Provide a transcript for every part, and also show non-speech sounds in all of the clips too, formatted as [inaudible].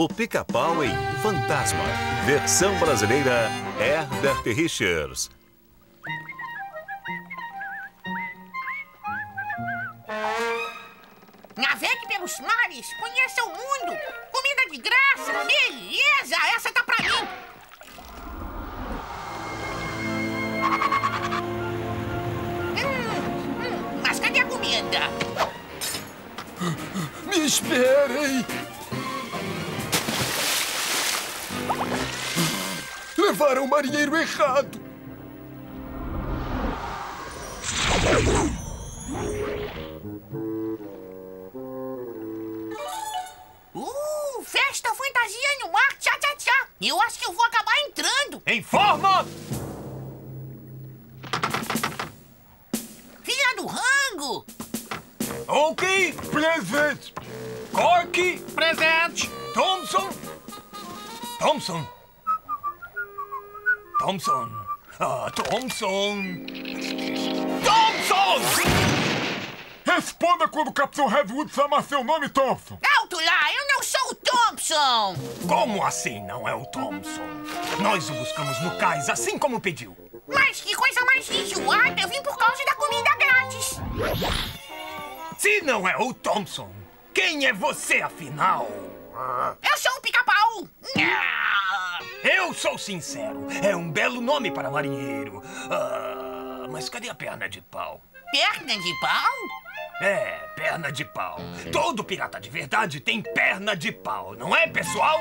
O Pica-Pau em Fantasma. Versão brasileira Herbert Richards. Navegue pelos mares, conheça o mundo. Comida de graça, beleza, essa tá pra mim. Hum, hum, mas cadê a comida? Me esperem! Levaram o marinheiro errado! Uh, festa fantasia no mar, tchá, tchá, tchá. Eu acho que eu vou acabar entrando. Informa! Filha do rango. Ok, Presente! Cork, Presente! Thompson. Thompson. Thompson. Ah, Thompson. Thompson! Responda quando o Capitão Redwood chamar seu nome, Thompson! Alto lá, eu não sou o Thompson. Como assim não é o Thompson? Nós o buscamos no cais, assim como pediu. Mas que coisa mais enjoada, eu vim por causa da comida grátis. Se não é o Thompson, quem é você afinal? Eu sou o pica-pau. Ah, Eu sou sincero, é um belo nome para marinheiro. Ah, mas cadê a perna de pau? Perna de pau? É, perna de pau. Todo pirata de verdade tem perna de pau, não é, pessoal?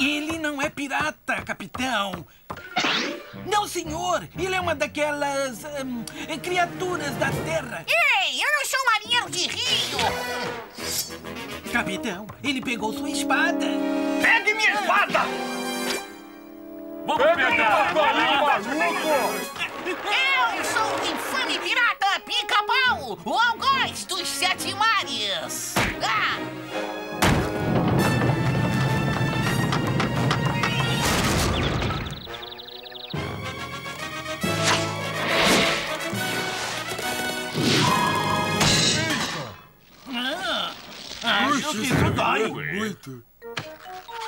Ele não é pirata, capitão. Não, senhor. Ele é uma daquelas hum, criaturas da terra. Ei, eu não sou de rio. Capitão, ele pegou sua espada. Pegue minha espada! Eu sou o infame pirata pica-pau, o algoz dos sete mares. Ah, isso dói. Muito!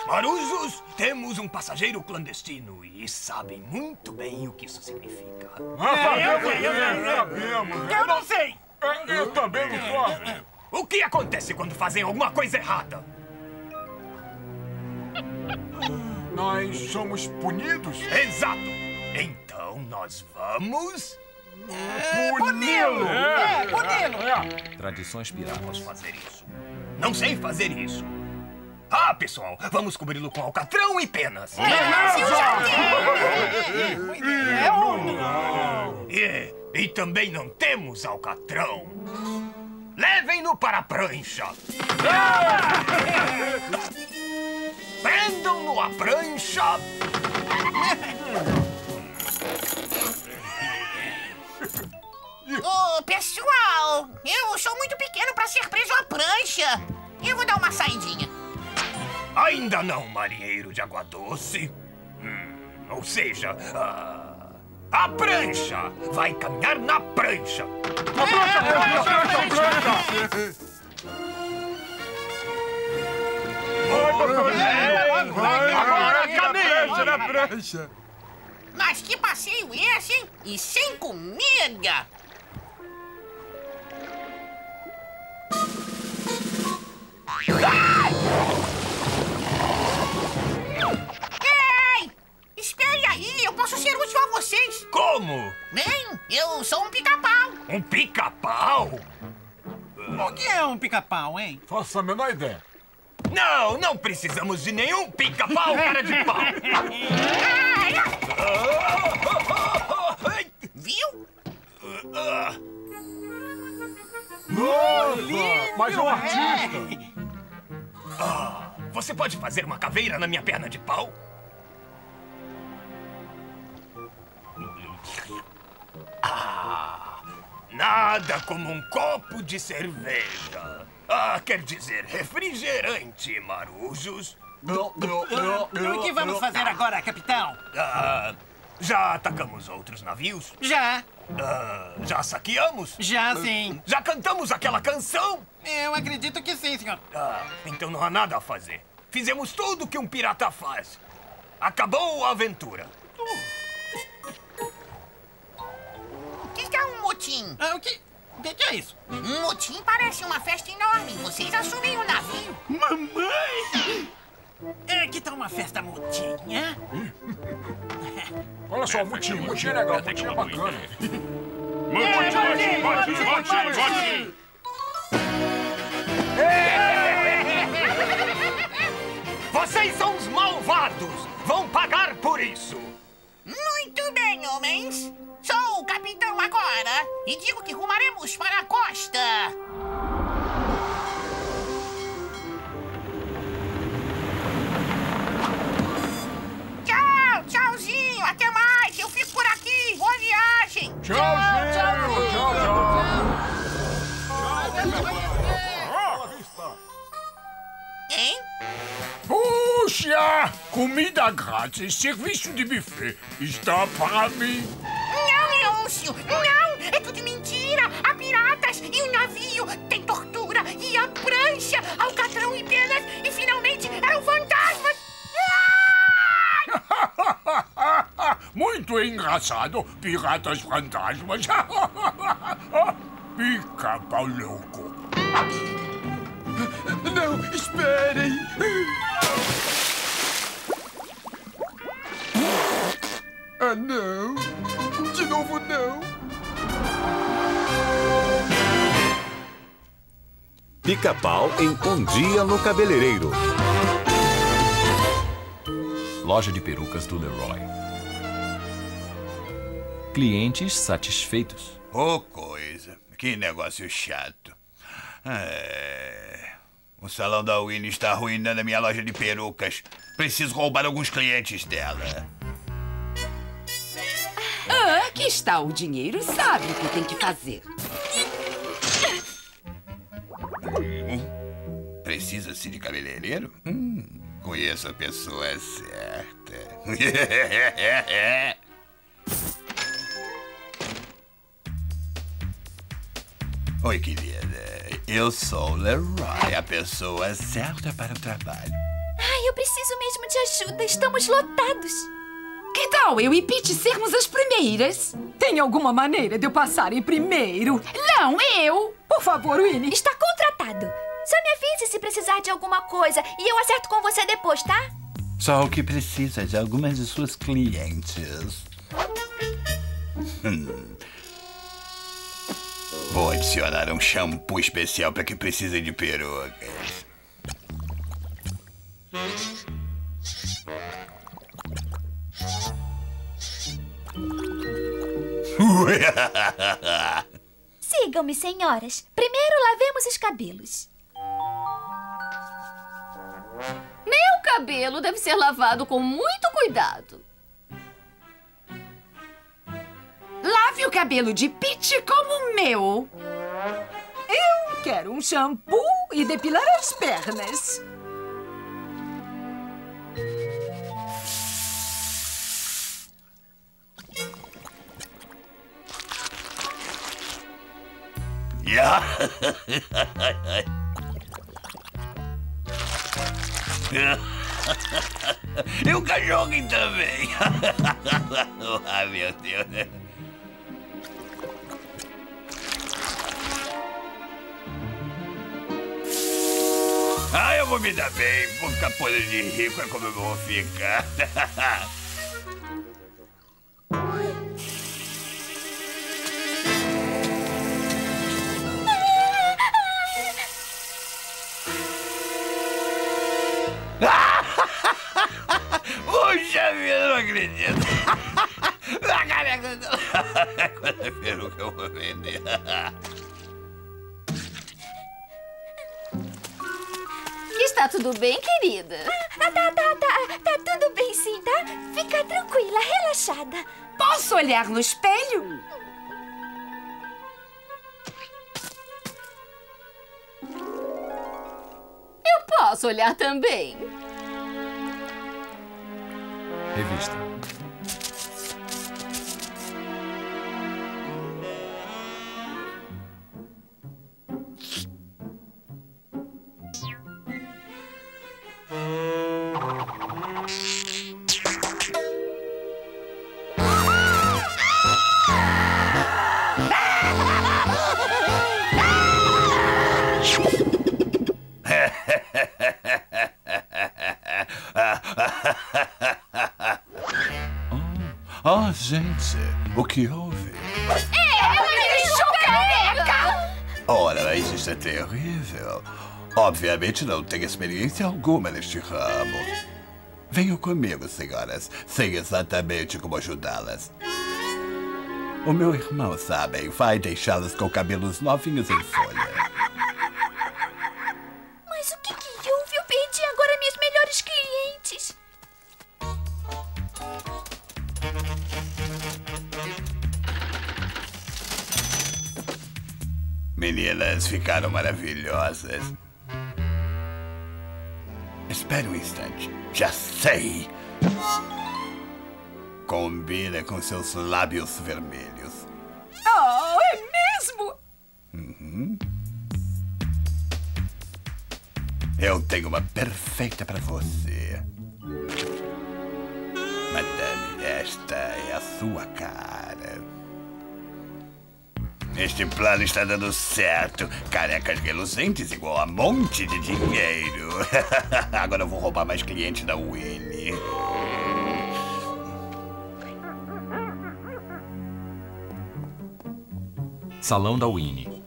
Marujos, temos um passageiro clandestino e sabem muito bem o que isso significa. Eu não sei. Eu também não posso! O que acontece quando fazem alguma coisa errada? Nós somos punidos? Exato! Então nós vamos. Puni-lo. É, puni-lo. Tradições piratas. Vamos fazer isso. Não sei fazer isso. Ah, pessoal, vamos cobri-lo com alcatrão e penas. E, e também não temos alcatrão. Levem-no para a prancha. Prendam-no à prancha. [laughs] Ô, pessoal, eu sou muito pequeno pra ser preso à prancha. Eu vou dar uma saidinha. Ainda não, marinheiro de água doce. Hum, ou seja, ah, a prancha vai caminhar na prancha. Agora caminha na prancha! Mas que passeio esse, hein? E sem comida! Vocês. Como? Bem, eu sou um pica-pau. Um pica-pau? O que é um pica-pau, hein? Faço a menor ideia. Não, não precisamos de nenhum pica-pau, cara de pau. Viu? Nossa! Mas é um artista! Você pode fazer uma caveira na minha perna de pau? Ah, nada como um copo de cerveja. Ah, quer dizer, refrigerante, marujos. O que vamos fazer agora, capitão? Ah, Já atacamos outros navios? Já, Ah, já saqueamos? já sim. Já cantamos aquela canção? Eu acredito que sim, senhor. Ah, então não há nada a fazer. Fizemos tudo que um pirata faz. Acabou a aventura. Motim? Ah, o que, o que que é isso? Um motim parece uma festa enorme. Vocês assumem o navio. Mamãe! É que tá uma festa mutinha. Olha só, o mutinho é legal, mutinho é bacana. Vocês são os malvados! Vão pagar por isso! Muito bem, homens. Sou o capitão agora e digo que rumaremos para a costa. Tchau, tchauzinho, até mais. Eu fico por aqui. Boa viagem. Tchauzinho, tchau, tchau. Hein? Puxa! Comida grátis, serviço de buffet. Está para mim. Muito engraçado, piratas fantasmas. [laughs] Pica-pau louco. Não, esperem! Ah, não! De novo, não! Pica-pau em Um Dia no Cabeleireiro. Loja de perucas do Leroy. Clientes satisfeitos. Ô, coisa. Que negócio chato. É... O salão da Winnie está arruinando a minha loja de perucas. Preciso roubar alguns clientes dela. Ah, aqui está o dinheiro, sabe o que tem que fazer. Precisa-se de cabeleireiro? Hum, conheço a pessoa certa. [laughs] Oi, querida. Eu sou o Leroy, a pessoa certa para o trabalho. Ai, eu preciso mesmo de ajuda. Estamos lotados. Que tal eu e Pete sermos as primeiras? Tem alguma maneira de eu passar em primeiro? Não, eu! Por favor, Winnie. Está contratado. Só me avise se precisar de alguma coisa e eu acerto com você depois, tá? Só o que precisa de algumas de suas clientes. Hum. Vou adicionar um shampoo especial para quem precisa de perucas. [laughs] Sigam-me, senhoras. Primeiro lavemos os cabelos. Meu cabelo deve ser lavado com muito cuidado. Cabelo de Pete como o meu. Eu quero um shampoo e depilar as pernas. [laughs] E o cachorro também. Ai, [laughs] meu Deus. Ah, eu vou me dar bem. Vou ficar podre de rico, é como eu vou ficar. [laughs] Puxa vida, não acredito. [laughs] A careca. Quando é peruca eu vou vender. Está tudo bem, querida? Ah, tá, tá, tá. Tá tudo bem sim, tá? Fica tranquila, relaxada. Posso olhar no espelho? Eu posso olhar também. Revista. oh, [laughs] oh, gente, o que houve? É, ela deixou careca! Ora, isso é terrível. Obviamente não tenho experiência alguma neste ramo. Venham comigo, senhoras. Sei exatamente como ajudá-las. O meu irmão, sabem, vai deixá-las com cabelos novinhos em folha. Meninas ficaram maravilhosas. Espere um instante. Já sei! Combina com seus lábios vermelhos. Oh, é mesmo? Uhum. Eu tenho uma perfeita para você. Madame, esta é a sua cara. Este plano está dando certo. Carecas reluzentes igual a monte de dinheiro. [laughs] Agora eu vou roubar mais clientes da Winnie. Salão da Winnie.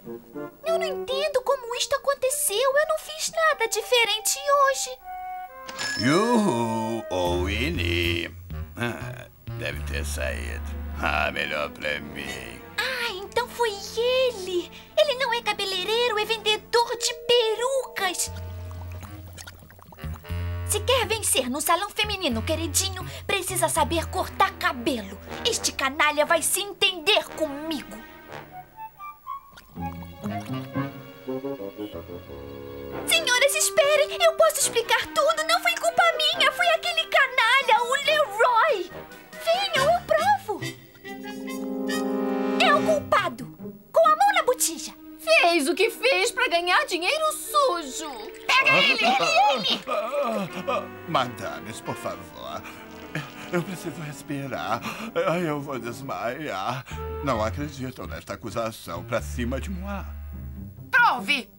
Eu não entendo como isto aconteceu. Eu não fiz nada diferente hoje. Yuhu, o Winnie. Ah, deve ter saído. Ah, melhor pra mim. Quer vencer no salão feminino, queridinho, precisa saber cortar cabelo. Este canalha vai se entender comigo. Senhoras, esperem! Eu posso explicar tudo! Não foi culpa minha! Foi aquele canalha, o que fez pra ganhar dinheiro sujo! Pega ele! Ele! [laughs] Madames, por favor. Eu preciso respirar. Eu vou desmaiar. Não acreditam nesta acusação pra cima de Moá. Prove!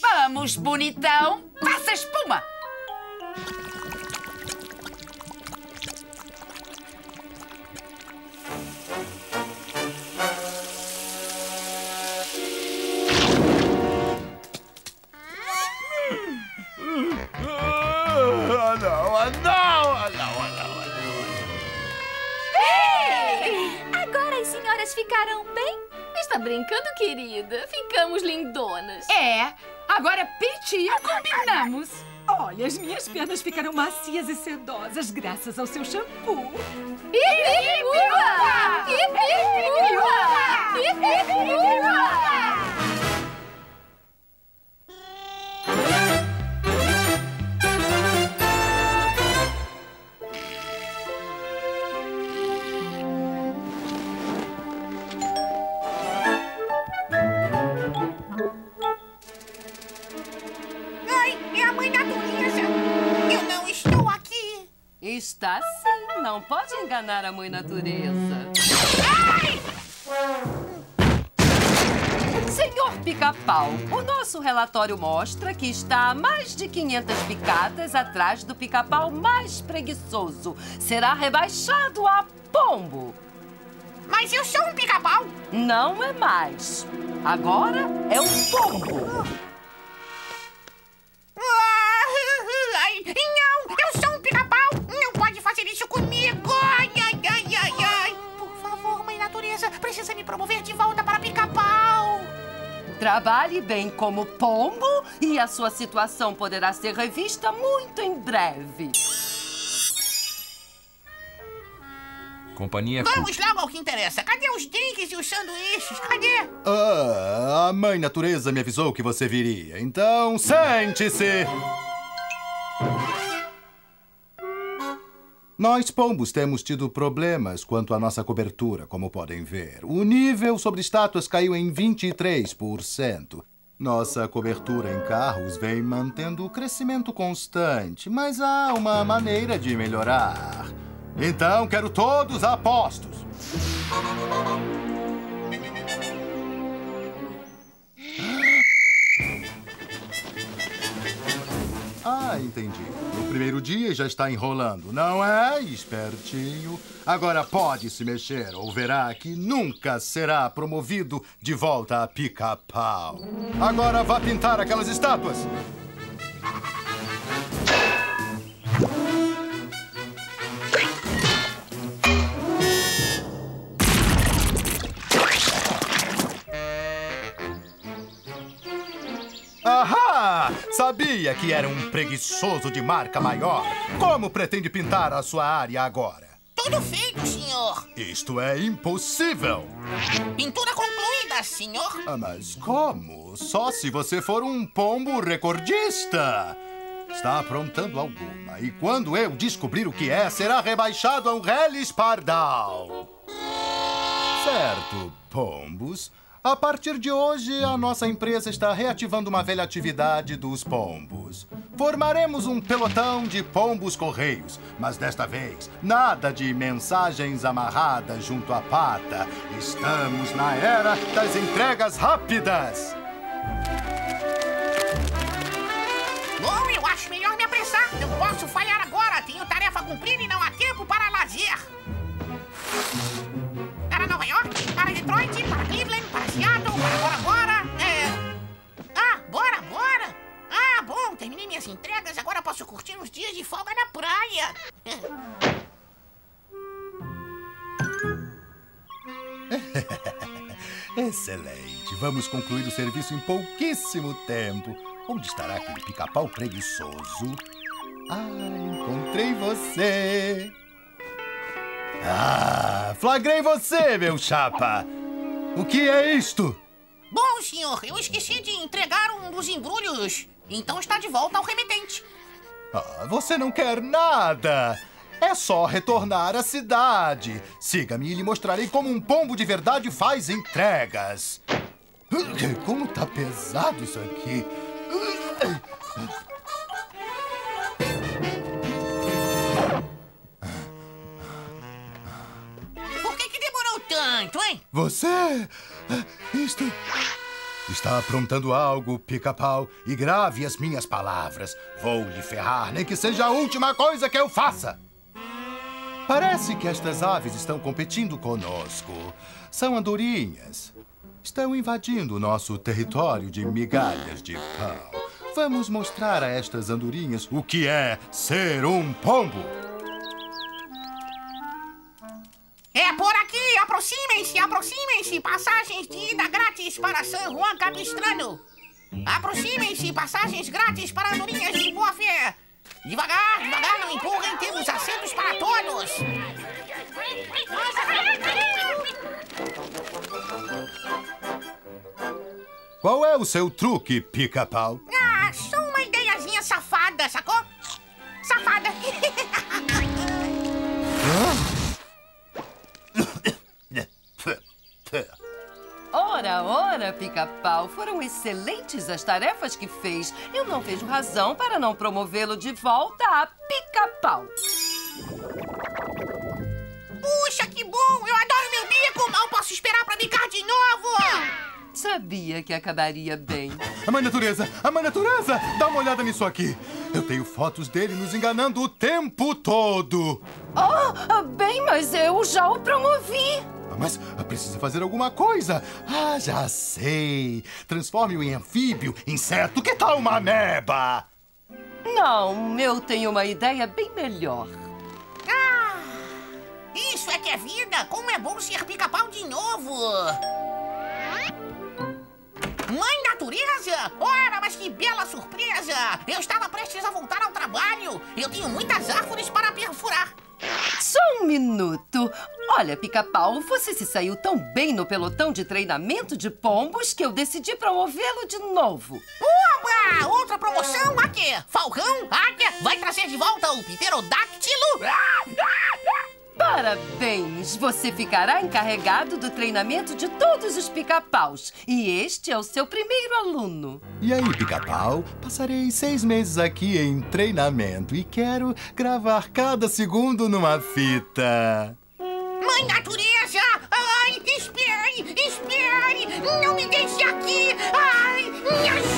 Vamos, bonitão! Faça espuma! Querida? Ficamos lindonas. É, agora Pete e eu combinamos. Olha, as minhas pernas ficaram macias e sedosas graças ao seu shampoo. Hip, hurra! Enganar a mãe natureza. Senhor Pica-Pau, o nosso relatório mostra que está a mais de 500 picadas atrás do pica-pau mais preguiçoso. Será rebaixado a pombo. Mas eu sou um pica-pau. Não é mais. Agora é um pombo. Trabalhe bem como pombo e a sua situação poderá ser revista muito em breve. Companhia. Vamos logo ao que interessa. Cadê os drinks e os sanduíches? Cadê? Ah, a mãe natureza me avisou que você viria. Então, sente-se! Nós, pombos, temos tido problemas quanto à nossa cobertura, como podem ver. O nível sobre estátuas caiu em 23%. Nossa cobertura em carros vem mantendo o crescimento constante, mas há uma maneira de melhorar. Então, quero todos apostos. Ah, entendi. Primeiro dia e já está enrolando, não é, espertinho? Agora pode se mexer ou verá que nunca será promovido de volta a pica-pau. Agora vá pintar aquelas estátuas. Sabia que era um preguiçoso de marca maior. Como pretende pintar a sua área agora? Tudo feito, senhor. Isto é impossível. Pintura concluída, senhor. Ah, mas como? Só se você for um pombo recordista. Está aprontando alguma. E quando eu descobrir o que é, será rebaixado a um Relis Pardal. Certo, pombos. A partir de hoje, a nossa empresa está reativando uma velha atividade dos pombos. Formaremos um pelotão de pombos correios, mas desta vez, nada de mensagens amarradas junto à pata. Estamos na era das entregas rápidas. Bom, eu acho melhor me apressar. Não posso falhar agora. Tenho tarefa a cumprir e não há tempo para lazer. Para Nova York, para Detroit, para Cleveland, Seattle, para Bora Bora. É... Ah, Bora Bora. Ah, bom, terminei minhas entregas. Agora posso curtir uns dias de folga na praia. [laughs] Excelente. Vamos concluir o serviço em pouquíssimo tempo. Onde estará aquele pica-pau preguiçoso? Ah, encontrei você. Ah, flagrei você, meu chapa. O que é isto? Bom, senhor, eu esqueci de entregar um dos embrulhos. Então está de volta ao remetente. Ah, você não quer nada. É só retornar à cidade. Siga-me e lhe mostrarei como um pombo de verdade faz entregas. Como tá pesado isso aqui. Você. Isto. Está aprontando algo, pica-pau, e grave as minhas palavras. Vou lhe ferrar, nem que seja a última coisa que eu faça. Parece que estas aves estão competindo conosco. São andorinhas. Estão invadindo o nosso território de migalhas de pão. Vamos mostrar a estas andorinhas o que é ser um pombo. Aproximem-se, aproximem-se! Passagens de ida grátis para San Juan Capistrano! Aproximem-se, passagens grátis para andorinhas de boa fé! Devagar, devagar, não empurrem, temos assentos para todos! Qual é o seu truque, pica-pau? Ah, só uma ideiazinha safada, sacou? Safada! [laughs] Ora, ora, pica-pau, foram excelentes as tarefas que fez. Eu não vejo razão para não promovê-lo de volta a pica-pau. Puxa, que bom! Eu adoro meu bico! Mal posso esperar para bicar de novo! Sabia que acabaria bem. A mãe natureza! A mãe natureza! Dá uma olhada nisso aqui! Eu tenho fotos dele nos enganando o tempo todo! Oh, bem, mas eu já o promovi! Mas precisa fazer alguma coisa. Ah, já sei. Transforme-o em anfíbio, inseto. Que tal uma ameba? Não, eu tenho uma ideia bem melhor. Ah, isso é que é vida! Como é bom ser pica-pau de novo! Mãe natureza! Ora, mas que bela surpresa! Eu estava prestes a voltar ao trabalho. Eu tenho muitas árvores para perfurar. Só um minuto. Olha, pica-pau, você se saiu tão bem no pelotão de treinamento de pombos que eu decidi promovê-lo de novo. Oba! Outra promoção? A quê? Falcão? Águia? Vai trazer de volta o pterodáctilo? [laughs] Parabéns! Você ficará encarregado do treinamento de todos os pica-paus. E este é o seu primeiro aluno. E aí, pica-pau? Passarei seis meses aqui em treinamento e quero gravar cada segundo numa fita. Mãe natureza! Ai, espere! Espere! Não me deixe aqui! Ai, me ajude!